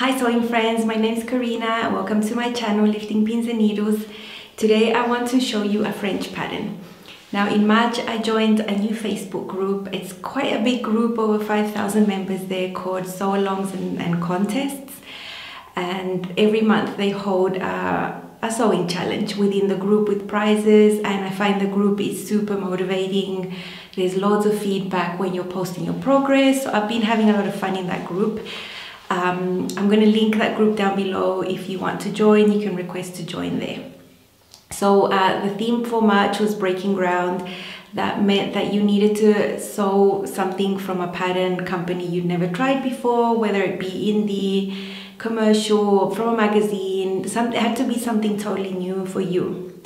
Hi sewing friends, my name is Karina welcome to my channel Lifting Pins and Needles. Today I want to show you a French pattern. Now in March I joined a new Facebook group. It's quite a big group, over 5,000 members there called Sew Alongs and, and Contests. And every month they hold a, a sewing challenge within the group with prizes and I find the group is super motivating. There's loads of feedback when you're posting your progress. So I've been having a lot of fun in that group. Um, I'm going to link that group down below. If you want to join, you can request to join there. So uh, the theme for March was breaking ground. That meant that you needed to sew something from a pattern company you'd never tried before, whether it be indie, commercial, from a magazine. Some, it had to be something totally new for you.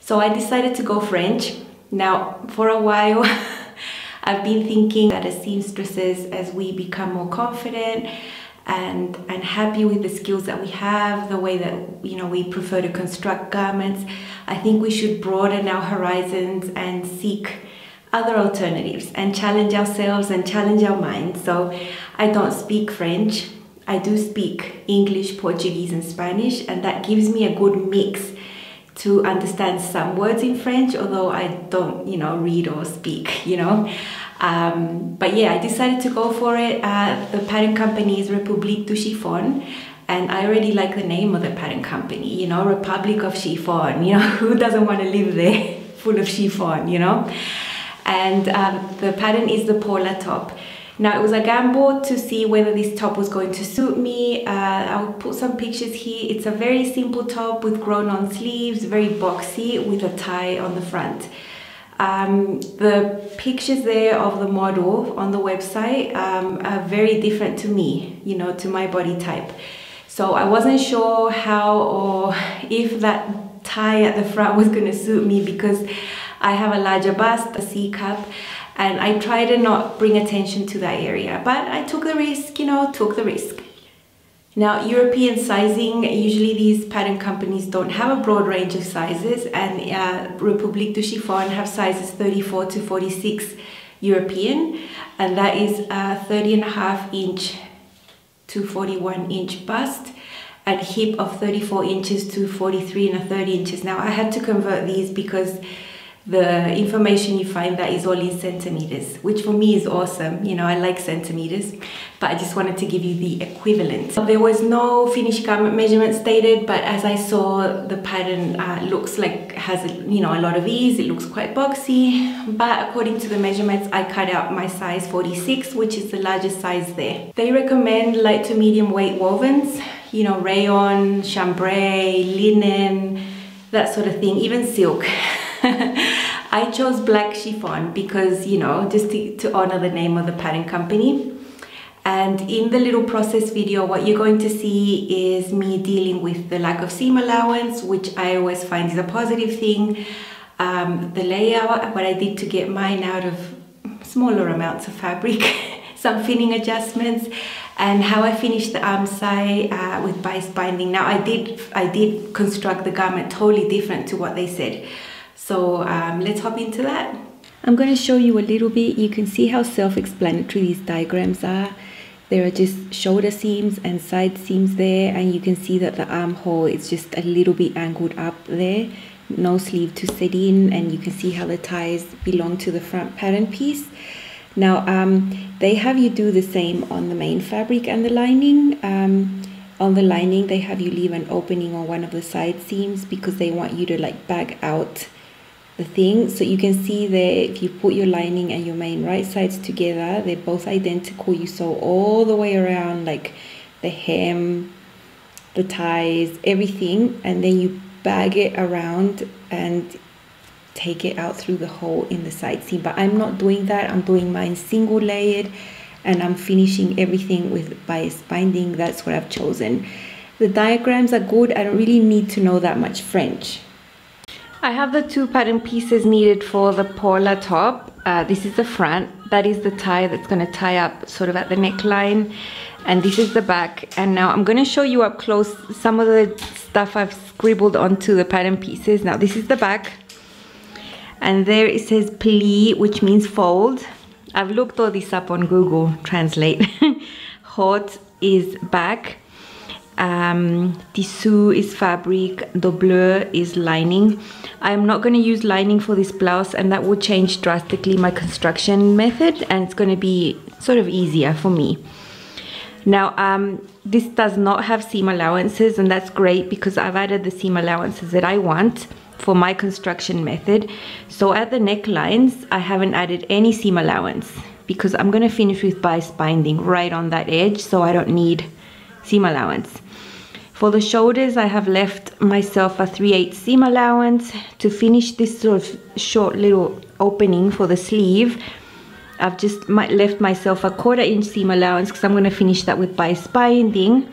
So I decided to go French. Now, for a while, I've been thinking that as seamstresses, as we become more confident, and and happy with the skills that we have the way that you know we prefer to construct garments. I think we should broaden our horizons and seek other alternatives and challenge ourselves and challenge our minds. So i don't speak french. I do speak english portuguese and spanish and that gives me a good mix to understand some words in french although i don't you know read or speak you know um, but yeah, I decided to go for it. Uh, the pattern company is Republique du Chiffon, and I already like the name of the pattern company, you know, Republic of Chiffon. You know, who doesn't want to live there full of chiffon, you know? And um, the pattern is the Paula top. Now it was a gamble to see whether this top was going to suit me. Uh, I'll put some pictures here. It's a very simple top with grown on sleeves, very boxy with a tie on the front. Um, the pictures there of the model on the website um, are very different to me, you know, to my body type. So I wasn't sure how or if that tie at the front was going to suit me because I have a larger bust, a C cup, and I tried to not bring attention to that area. But I took the risk, you know, took the risk. Now, European sizing, usually these pattern companies don't have a broad range of sizes and uh, Republique du Chiffon have sizes 34 to 46 European and that is a 30 and a half inch to 41 inch bust and hip of 34 inches to 43 and a 30 inches. Now I had to convert these because the information you find that is all in centimeters, which for me is awesome. You know, I like centimeters, but I just wanted to give you the equivalent. There was no finished garment measurement stated, but as I saw, the pattern uh, looks like has, you know, a lot of ease. It looks quite boxy, but according to the measurements, I cut out my size 46, which is the largest size there. They recommend light to medium weight wovens, you know, rayon, chambray, linen, that sort of thing, even silk. I chose black chiffon because, you know, just to, to honor the name of the pattern company. And in the little process video, what you're going to see is me dealing with the lack of seam allowance, which I always find is a positive thing. Um, the layout, what I did to get mine out of smaller amounts of fabric, some fitting adjustments, and how I finished the arm side uh, with bias binding. Now I did, I did construct the garment totally different to what they said. So um, let's hop into that. I'm going to show you a little bit. You can see how self-explanatory these diagrams are. There are just shoulder seams and side seams there and you can see that the armhole is just a little bit angled up there. No sleeve to sit in and you can see how the ties belong to the front pattern piece. Now um, they have you do the same on the main fabric and the lining. Um, on the lining they have you leave an opening on one of the side seams because they want you to like bag out the thing. So you can see there if you put your lining and your main right sides together they're both identical. You sew all the way around like the hem the ties everything and then you bag it around and take it out through the hole in the side seam. But I'm not doing that. I'm doing mine single layered and I'm finishing everything with bias binding. That's what I've chosen. The diagrams are good. I don't really need to know that much French I have the two pattern pieces needed for the Paula top. Uh, this is the front, that is the tie that's gonna tie up sort of at the neckline. And this is the back. And now I'm gonna show you up close some of the stuff I've scribbled onto the pattern pieces. Now this is the back. And there it says pli, which means fold. I've looked all this up on Google Translate. Hot is back. Um, Tissu is fabric, doublure is lining. I'm not going to use lining for this blouse and that will change drastically my construction method and it's going to be sort of easier for me. Now, um, this does not have seam allowances and that's great because I've added the seam allowances that I want for my construction method. So at the necklines, I haven't added any seam allowance because I'm gonna finish with bias binding right on that edge so I don't need seam allowance. For the shoulders, I have left myself a 3 8 seam allowance to finish this sort of short little opening for the sleeve. I've just left myself a quarter inch seam allowance because I'm going to finish that with bias binding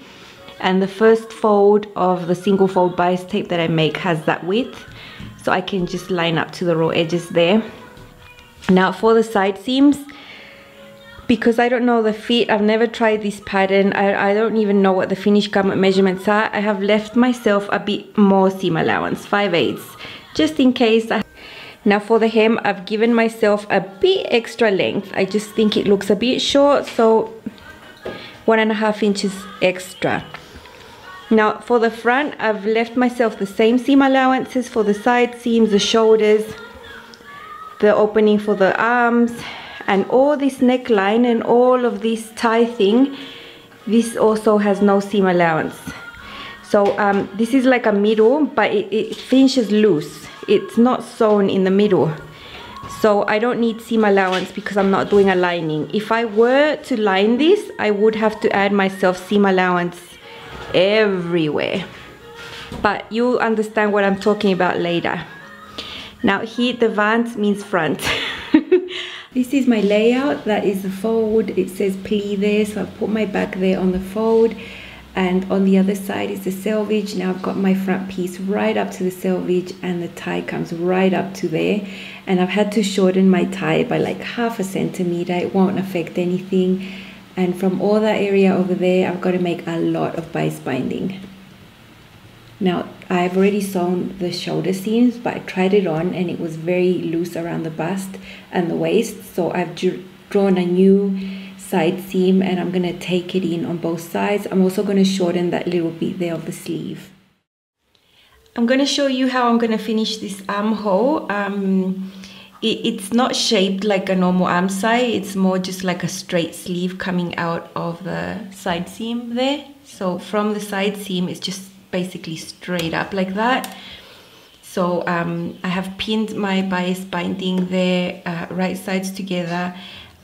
and the first fold of the single fold bias tape that I make has that width so I can just line up to the raw edges there now for the side seams because I don't know the fit I've never tried this pattern I, I don't even know what the finished garment measurements are I have left myself a bit more seam allowance 5 eighths just in case I now for the hem, I've given myself a bit extra length. I just think it looks a bit short, so one and a half inches extra. Now for the front, I've left myself the same seam allowances for the side seams, the shoulders, the opening for the arms, and all this neckline and all of this tie thing, this also has no seam allowance. So um, this is like a middle, but it, it finishes loose. It's not sewn in the middle. So I don't need seam allowance because I'm not doing a lining. If I were to line this I would have to add myself seam allowance everywhere. But you'll understand what I'm talking about later. Now here devant means front this is my layout. That is the fold. It says pli there so I put my back there on the fold. And on the other side is the selvage. Now I've got my front piece right up to the selvage and the tie comes right up to there. And I've had to shorten my tie by like half a centimeter. It won't affect anything. And from all that area over there I've got to make a lot of bias binding. Now I've already sewn the shoulder seams but I tried it on and it was very loose around the bust and the waist so I've drawn a new side seam and I'm going to take it in on both sides. I'm also going to shorten that little bit there of the sleeve. I'm going to show you how I'm going to finish this armhole. Um, it, it's not shaped like a normal arm side. It's more just like a straight sleeve coming out of the side seam there. So from the side seam, it's just basically straight up like that. So um, I have pinned my bias binding there, uh, right sides together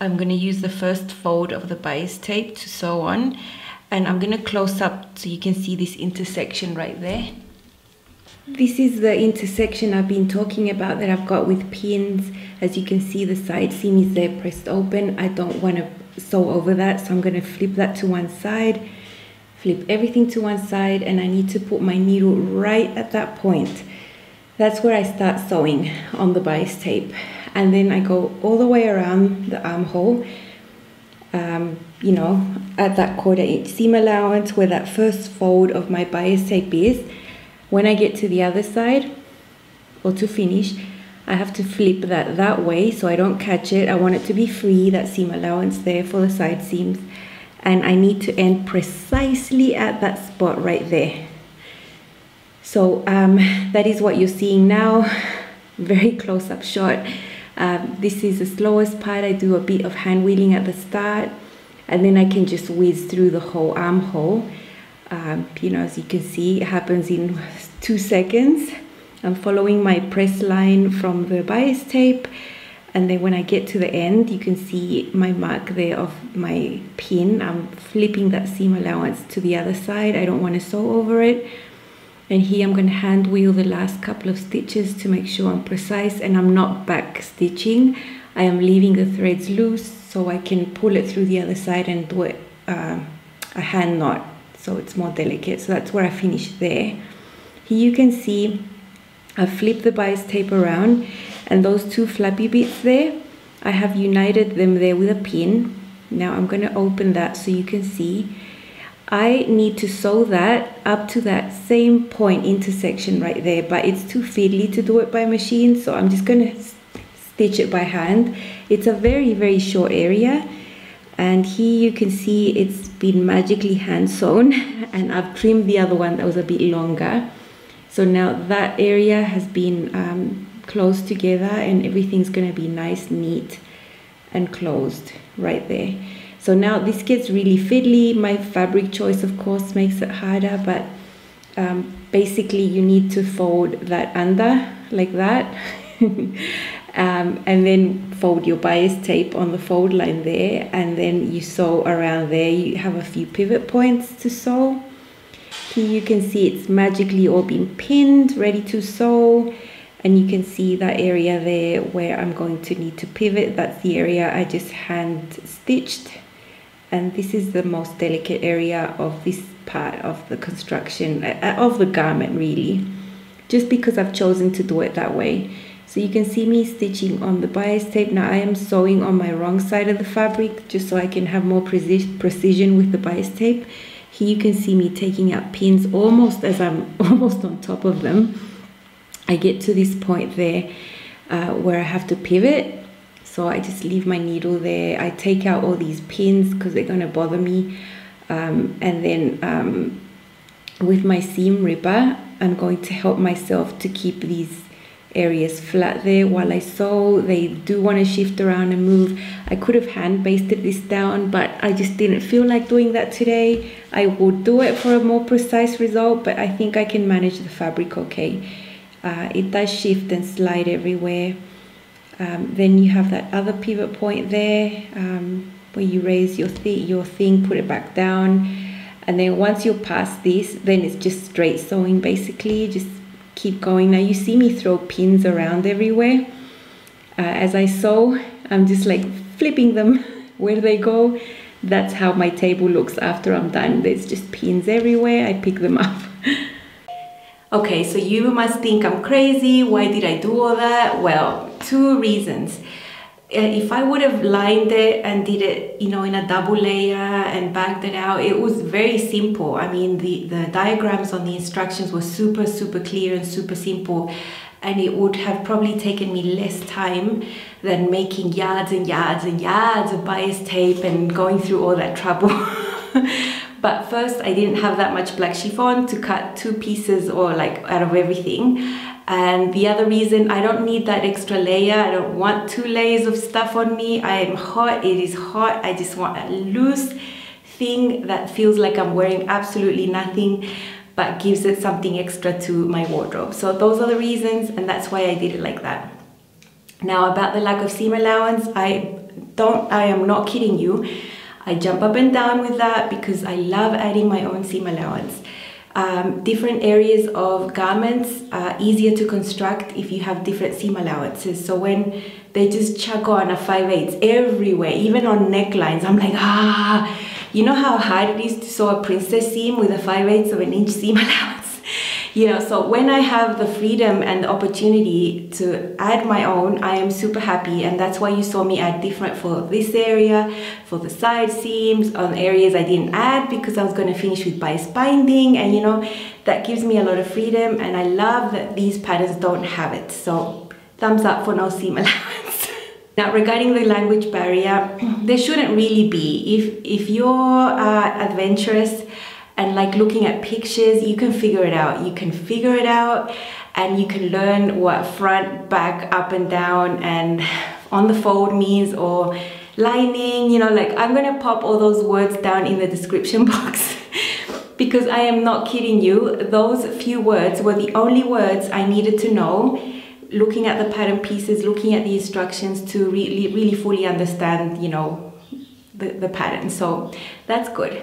I'm going to use the first fold of the bias tape to sew on and I'm going to close up so you can see this intersection right there. This is the intersection I've been talking about that I've got with pins. As you can see the side seam is there pressed open. I don't want to sew over that so I'm going to flip that to one side, flip everything to one side and I need to put my needle right at that point. That's where I start sewing on the bias tape. And then I go all the way around the armhole um, you know at that quarter inch seam allowance where that first fold of my bias tape is. When I get to the other side or to finish I have to flip that that way so I don't catch it. I want it to be free that seam allowance there for the side seams and I need to end precisely at that spot right there so um, that is what you're seeing now very close up shot um, this is the slowest part. I do a bit of hand wheeling at the start and then I can just whiz through the whole armhole. Um, you know, as you can see, it happens in two seconds. I'm following my press line from the bias tape and then when I get to the end you can see my mark there of my pin. I'm flipping that seam allowance to the other side. I don't want to sew over it. And here I'm going to hand wheel the last couple of stitches to make sure I'm precise and I'm not back stitching. I am leaving the threads loose so I can pull it through the other side and do it, uh, a hand knot. So it's more delicate. So that's where I finish there. Here you can see I flip the bias tape around and those two flappy bits there I have united them there with a pin. Now I'm going to open that so you can see. I need to sew that up to that same point intersection right there but it's too fiddly to do it by machine so I'm just going to stitch it by hand. It's a very very short area and here you can see it's been magically hand sewn and I've trimmed the other one that was a bit longer so now that area has been um, closed together and everything's going to be nice neat and closed right there. So now this gets really fiddly. My fabric choice of course makes it harder but um, basically you need to fold that under like that. Um, and then fold your bias tape on the fold line there and then you sew around there. You have a few pivot points to sew here you can see it's magically all been pinned ready to sew. And you can see that area there where I'm going to need to pivot. That's the area I just hand stitched and this is the most delicate area of this part of the construction uh, of the garment really. Just because I've chosen to do it that way. So you can see me stitching on the bias tape. Now I am sewing on my wrong side of the fabric just so I can have more precision with the bias tape. Here you can see me taking out pins almost as I'm almost on top of them. I get to this point there uh, where I have to pivot. So I just leave my needle there. I take out all these pins because they're going to bother me. Um, and then um, with my seam ripper, I'm going to help myself to keep these areas flat there while I sew. They do want to shift around and move. I could have hand basted this down, but I just didn't feel like doing that today. I would do it for a more precise result, but I think I can manage the fabric okay. Uh, it does shift and slide everywhere. Um, then you have that other pivot point there um, where you raise your, th your thing, put it back down. And then once you're past this, then it's just straight sewing basically, just keep going. Now you see me throw pins around everywhere. Uh, as I sew, I'm just like flipping them where they go. That's how my table looks after I'm done. There's just pins everywhere. I pick them up. okay, so you must think I'm crazy. Why did I do all that? Well, two reasons. Uh, if I would have lined it and did it, you know, in a double layer and bagged it out, it was very simple. I mean, the, the diagrams on the instructions were super, super clear and super simple. And it would have probably taken me less time than making yards and yards and yards of bias tape and going through all that trouble. but first, I didn't have that much black chiffon to cut two pieces or like out of everything. And the other reason, I don't need that extra layer. I don't want two layers of stuff on me. I am hot, it is hot. I just want a loose thing that feels like I'm wearing absolutely nothing but gives it something extra to my wardrobe. So those are the reasons and that's why I did it like that. Now about the lack of seam allowance, I don't, I am not kidding you. I jump up and down with that because I love adding my own seam allowance. Um, different areas of garments are easier to construct if you have different seam allowances. So when they just chuck on a 5 8 everywhere, even on necklines, I'm like, ah, you know how hard it is to sew a princess seam with a 5 8 of an inch seam allowance? Know so when i have the freedom and the opportunity to add my own i am super happy. And that's why you saw me add different for this area for the side seams on areas i didn't add because i was going to finish with bias binding. And you know that gives me a lot of freedom and i love that these patterns don't have it. So thumbs up for no seam allowance. Now, regarding the language barrier, there shouldn't really be. If, if you're uh, adventurous and like looking at pictures you can figure it out. You can figure it out and you can learn what front back up and down and on the fold means or lining you know like I'm gonna pop all those words down in the description box because I am not kidding you. Those few words were the only words I needed to know looking at the pattern pieces looking at the instructions to really really fully understand you know the, the pattern so that's good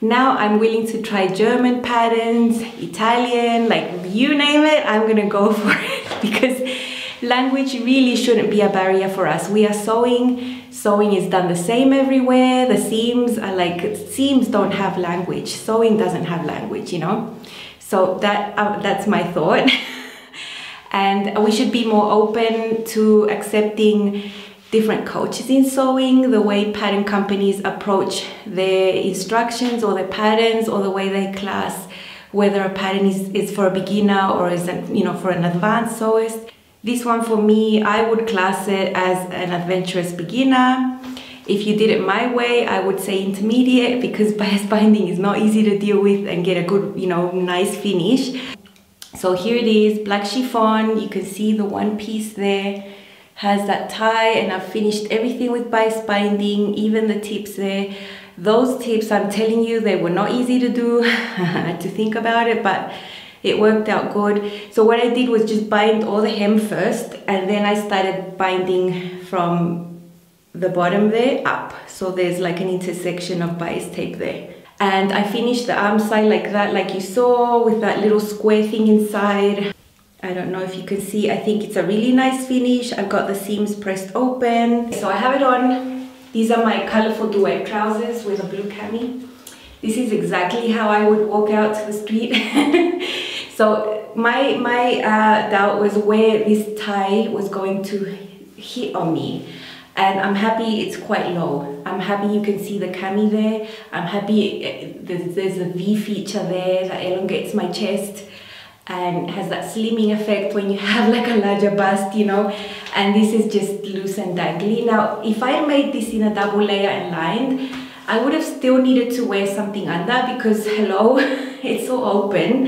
now I'm willing to try German patterns, Italian, like you name it, I'm gonna go for it because language really shouldn't be a barrier for us. We are sewing, sewing is done the same everywhere. The seams are like, seams don't have language. Sewing doesn't have language, you know? So that uh, that's my thought. and we should be more open to accepting different coaches in sewing, the way pattern companies approach their instructions or their patterns or the way they class whether a pattern is, is for a beginner or is it, you know for an advanced sewist. This one for me, I would class it as an adventurous beginner. If you did it my way, I would say intermediate because bias binding is not easy to deal with and get a good, you know, nice finish. So here it is, black chiffon. You can see the one piece there has that tie and I've finished everything with bias binding, even the tips there. Those tips, I'm telling you, they were not easy to do, I had to think about it, but it worked out good. So what I did was just bind all the hem first and then I started binding from the bottom there up. So there's like an intersection of bias tape there. And I finished the arm side like that, like you saw, with that little square thing inside. I don't know if you can see, I think it's a really nice finish. I've got the seams pressed open. So I have it on. These are my colorful duet trousers with a blue cami. This is exactly how I would walk out to the street. so my, my uh, doubt was where this tie was going to hit on me and I'm happy it's quite low. I'm happy you can see the cami there. I'm happy eh, there's, a V feature there that elongates my chest and has that slimming effect when you have like a larger bust, you know, and this is just loose and dangly. Now, if I made this in a double layer and lined, I would have still needed to wear something under because hello, it's so open.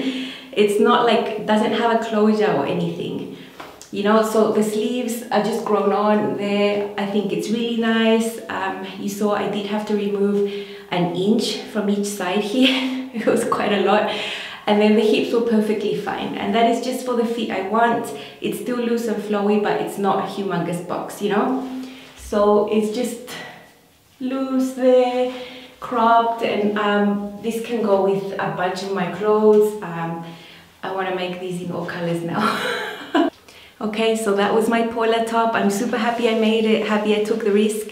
It's not like, doesn't have a closure or anything you know? So the sleeves are just grown on there. I think it's really nice. Um, you saw i did have to remove an inch from each side here. It was quite a lot and then the hips were perfectly fine. And that is just for the feet i want. It's still loose and flowy but it's not a humongous box you know? So it's just loose there cropped and um, this can go with a bunch of my clothes. Um, I want to make these in all colors now. Okay, so that was my Paula top. I'm super happy I made it, happy I took the risk.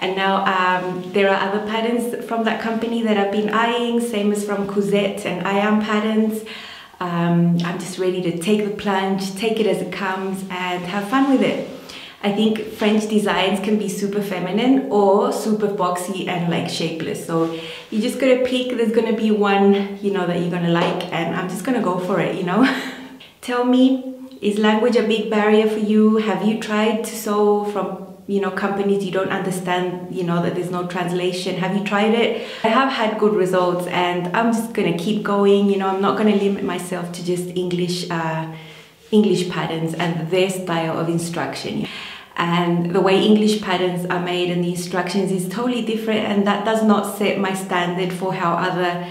And now um, there are other patterns from that company that I've been eyeing, same as from Cousette and I Am Patterns. Um, I'm just ready to take the plunge, take it as it comes and have fun with it. I think French designs can be super feminine or super boxy and like shapeless. So you just gotta pick, there's gonna be one, you know, that you're gonna like and I'm just gonna go for it, you know? Tell me is language a big barrier for you? Have you tried to sew from you know companies you don't understand you know that there's no translation. Have you tried it? I have had good results and i'm just gonna keep going. You know i'm not gonna limit myself to just english uh, english patterns and their style of instruction. And the way english patterns are made and the instructions is totally different and that does not set my standard for how other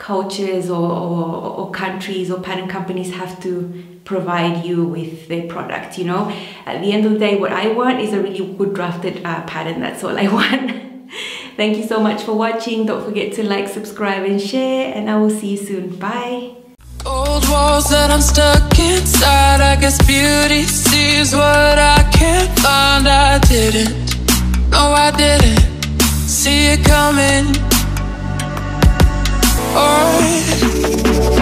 cultures or, or, or countries or pattern companies have to provide you with their product you know? At the end of the day what I want is a really good drafted uh, pattern that's all I want. Thank you so much for watching. Don't forget to like subscribe and share and I will see you soon. Bye. Old walls that I'm stuck inside I guess beauty sees what I can't find. I didn't, no I didn't See it coming on